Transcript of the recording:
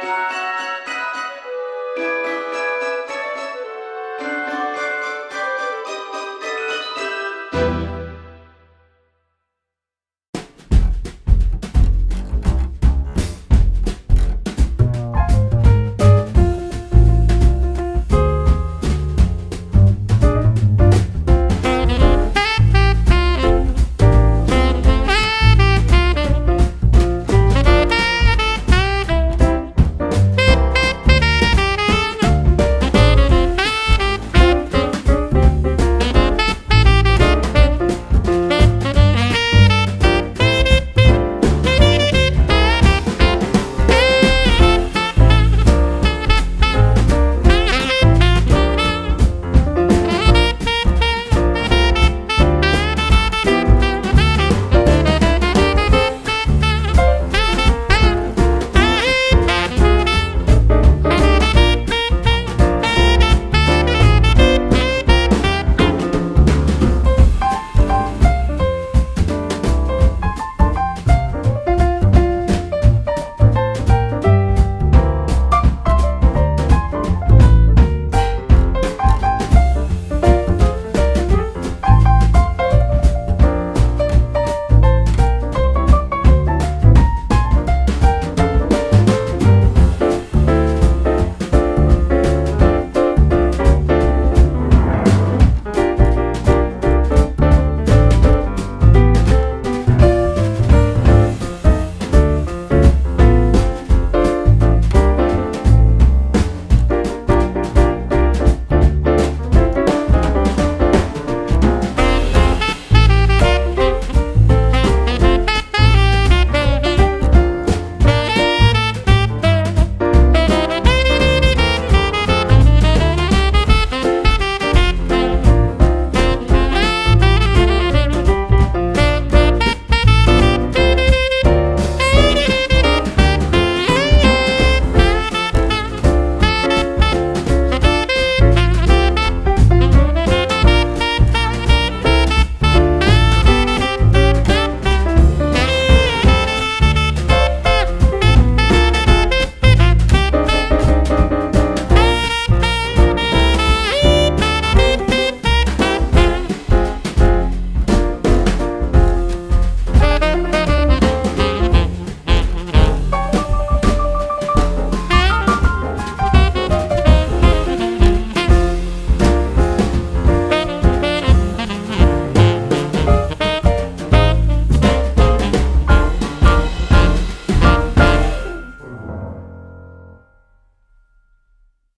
Música